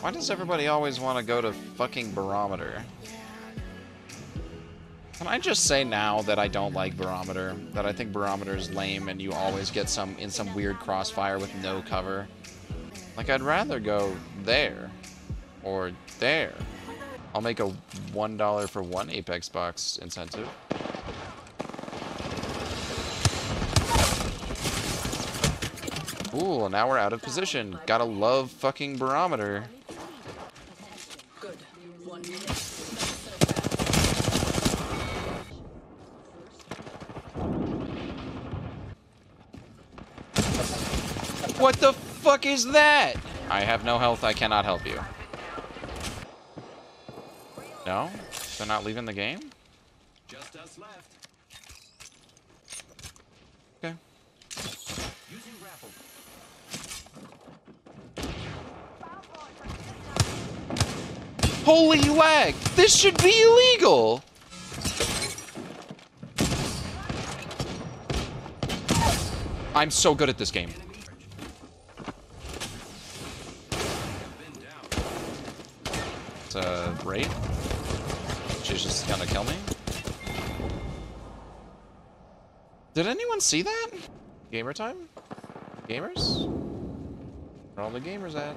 Why does everybody always want to go to fucking Barometer? Can I just say now that I don't like Barometer? That I think Barometer is lame and you always get some in some weird crossfire with no cover? Like, I'd rather go there. Or there. I'll make a $1 for one Apex box incentive. Ooh, now we're out of position. Gotta love fucking Barometer. What the fuck is that? I have no health, I cannot help you. No? They're not leaving the game? Just us left. Holy lag! This should be illegal! I'm so good at this game. It's uh, a raid. She's just gonna kill me. Did anyone see that? Gamer time? Gamers? Where are all the gamers at?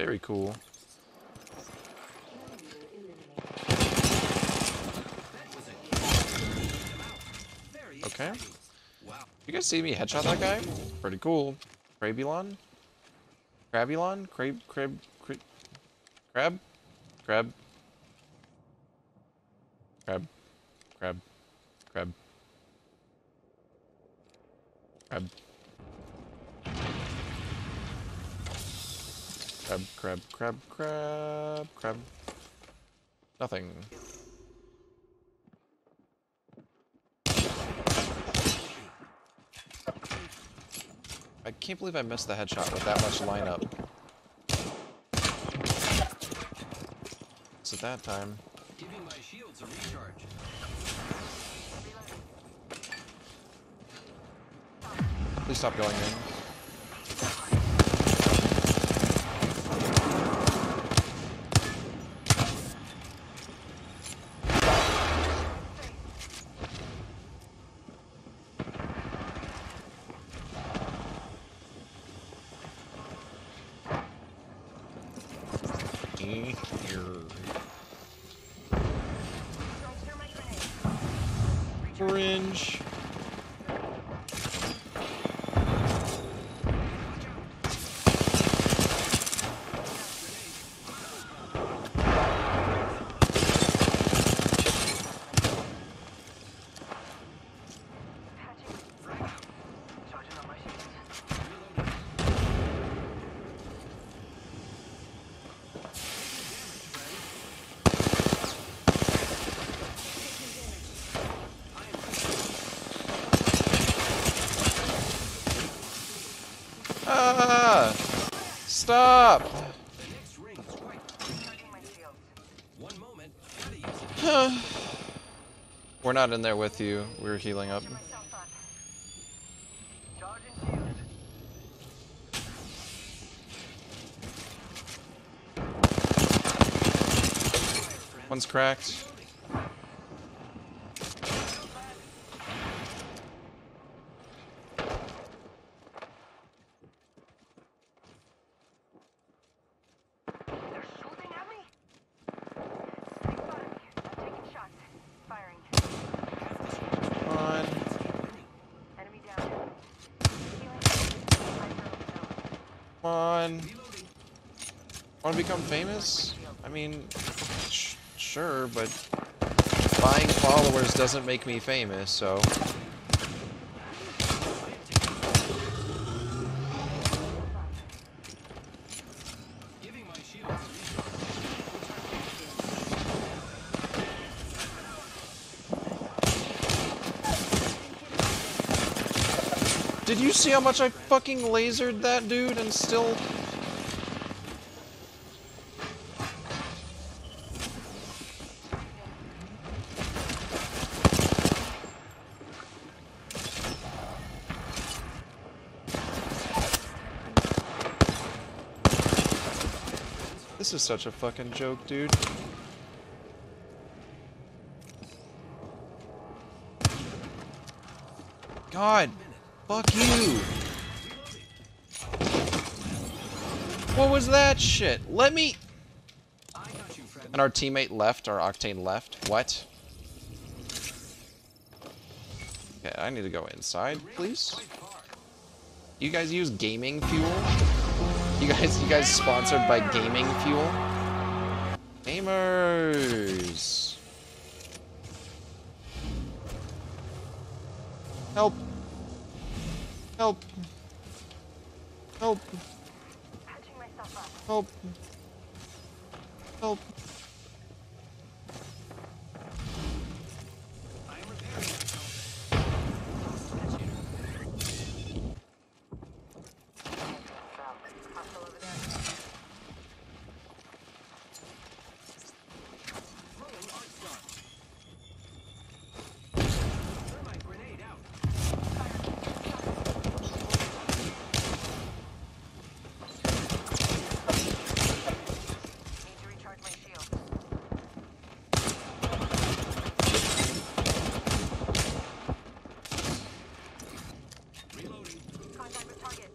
Very cool. Okay. You guys see me headshot that guy? Pretty cool. Crabulon? Crabulon? Crab, crab, crab, crab? Crab? Crab. Crab. Crab. Crab. Crab, crab, crab, crab, crab. Nothing. I can't believe I missed the headshot with that much lineup. It's at that time. Giving my shields a recharge. Please stop going in. Orange. It. We're not in there with you. We're healing up. One's cracked. They're shooting at me. They spotted me. I'm taking shots. Firing. Come on. Enemy down. Healing. Sniper over zone. Come on. Want to become famous? I mean, Sure, but buying followers doesn't make me famous, so. Did you see how much I fucking lasered that dude and still... This is such a fucking joke, dude. God, fuck you. What was that shit? Let me... And our teammate left, our Octane left. What? Okay, I need to go inside, please. You guys use gaming fuel? You guys, you guys sponsored by gaming fuel? Gamers. Help. Help. Help. Help. I am repairing myself. Hostile over there. Throwing arc star. Thermite grenade out. Need to recharge my shield. Reloading. Contact with target.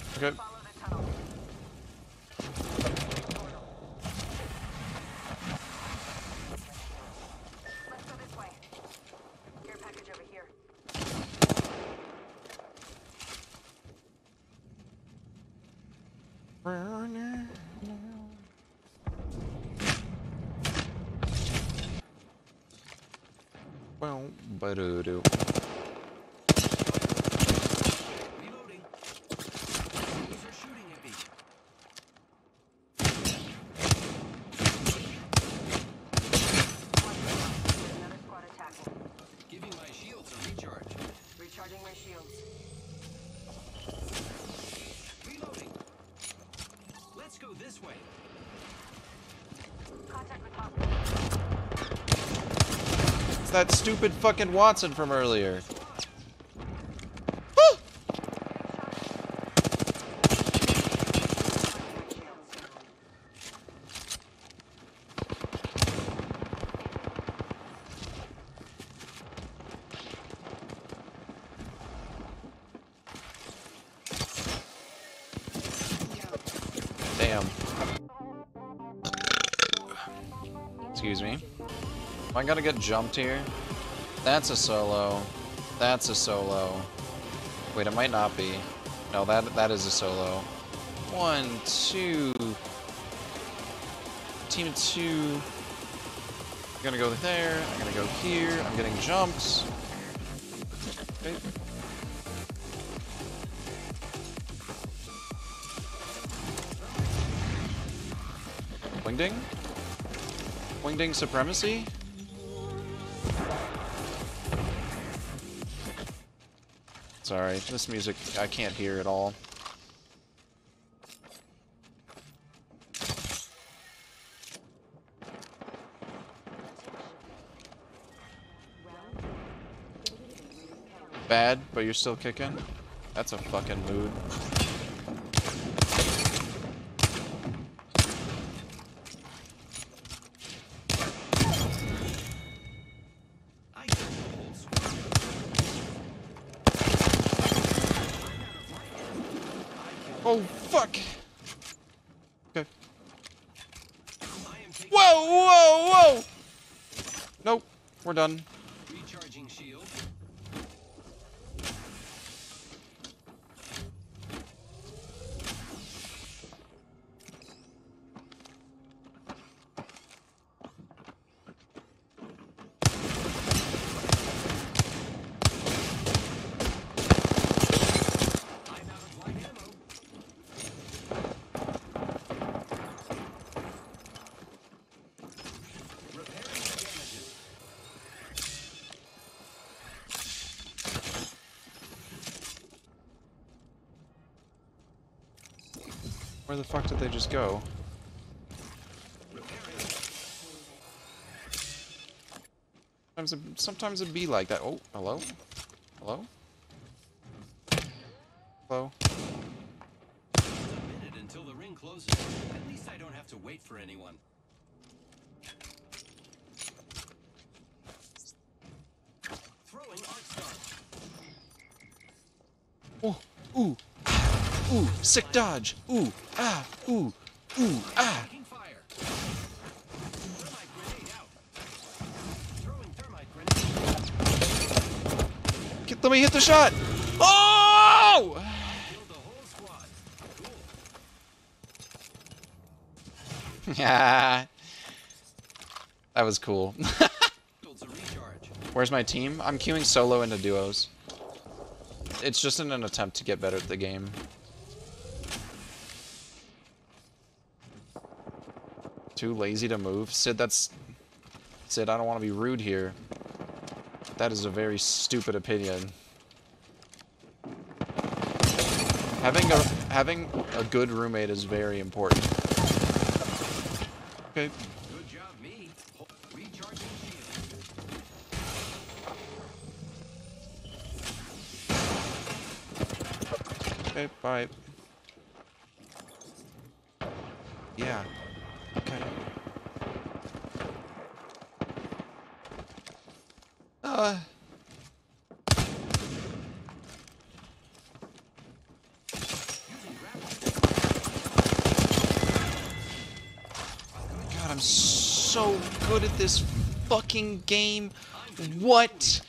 Okay. Follow the tunnel. Portal. Let's go ba-do-do. Reloading. Enemies are shooting at me. Another squad attacking. Giving my shields a recharge. Recharging my shields. Reloading. Let's go this way. Contact with hostile. It's that stupid fucking Wattson from earlier. Damn. Excuse me. Am I gonna get jumped here? That's a solo. That's a solo. Wait, it might not be. No, that that is a solo. One, two. Team two. I'm gonna go there. I'm gonna go here. I'm getting jumped. Okay. Wingding? Wingding supremacy? Sorry, this music I can't hear at all. Bad, but you're still kicking? That's a fucking mood. We're done. recharging shield. Where the fuck did they just go? Sometimes it, sometimes it be like that. Oh, hello? Hello? Hello? A. At least I don't have to wait for anyone. Throwing arc star. Oh, ooh, ah, ooh, sick dodge. Ooh, ah, ooh, ooh, ah. Get, let me hit the shot. Oh! Yeah. that was cool. Where's my team? I'm queuing solo into duos. It's just in an attempt to get better at the game. Too lazy to move? Sid, that's... Sid, I don't want to be rude here. That is a very stupid opinion. Having a having a good roommate is very important. Okay. Good job, me. Recharging shield. Okay, bye. Yeah. Okay. God, I'm so good at this fucking game. What?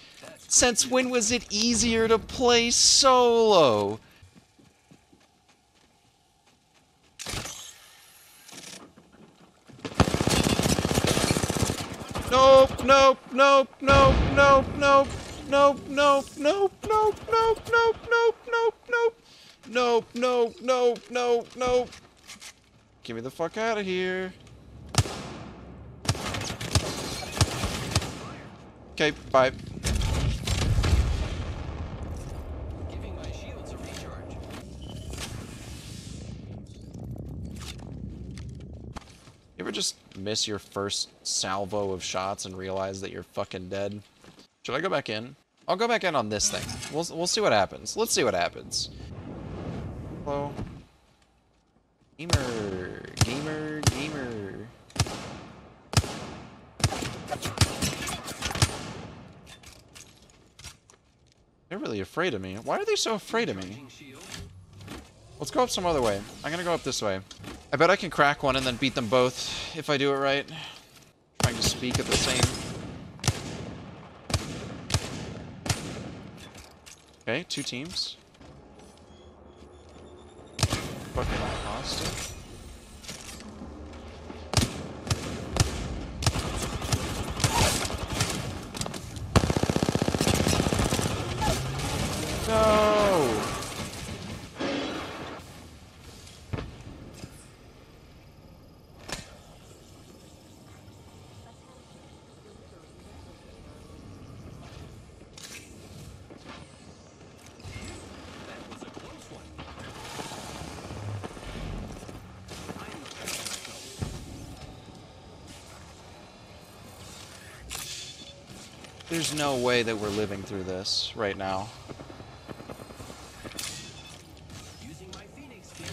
Since when was it easier to play solo? Nope, nope, nope, nope, nope, nope, nope, nope, nope, nope, nope, nope, nope, nope, nope, nope, nope, nope, nope, nope. Get me the fuck out of here. Okay, bye. Giving my shields a recharge. You ever just miss your first salvo of shots and realize that you're fucking dead? Should I go back in? I'll go back in on this thing. We'll we'll see what happens. Let's see what happens. Hello. Gamer, gamer, gamer. They're really afraid of me. Why are they so afraid of me? Let's go up some other way. I'm gonna go up this way. I bet I can crack one and then beat them both if I do it right. Trying to speak at the same. Okay, two teams. Fucking. There's no way that we're living through this right now. Using my Phoenix kit.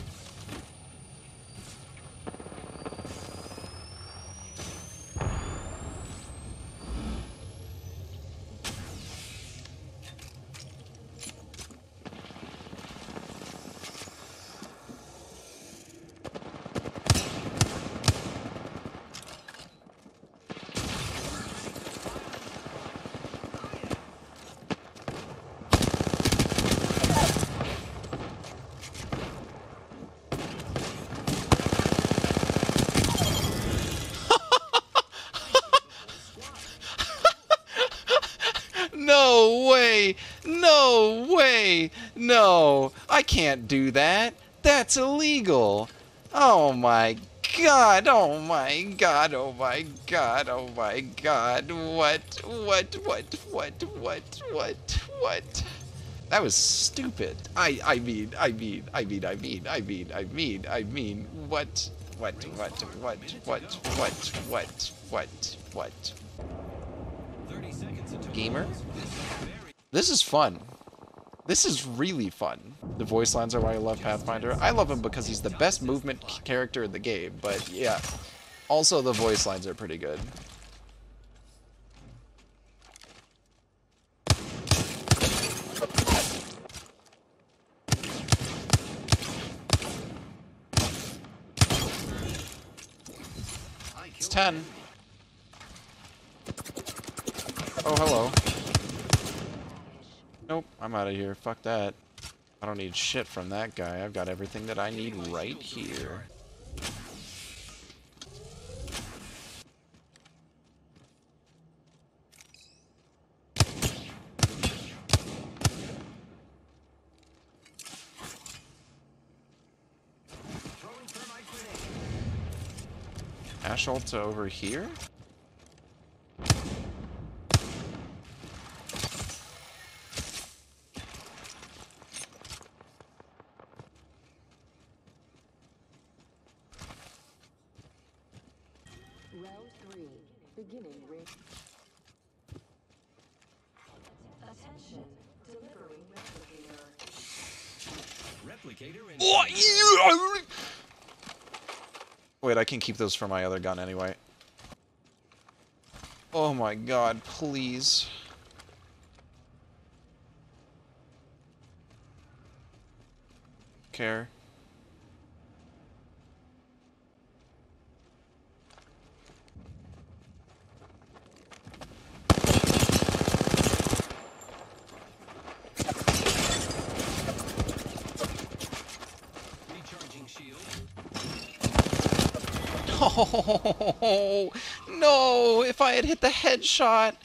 No way! No way! No! I can't do that! That's illegal! Oh my god! Oh my god! Oh my god! Oh my god! What? What? What? What? What? What? What? That was stupid. I I mean I mean I mean I mean I mean I mean I mean what what what what what what what what what 30 seconds until gamer? This is fun. This is really fun. The voice lines are why I love Pathfinder. I love him because he's the best movement character in the game, but yeah. Also the voice lines are pretty good. It's 10. Oh, hello. Nope, I'm out of here. Fuck that. I don't need shit from that guy. I've got everything that I need right here. thermite over here? Round three, beginning ring. Attention, delivering replicator. Replicator in Wait, I can keep those for my other gun anyway. Oh my god, please. Care. recharging shield. Oh, no! If I had hit the headshot!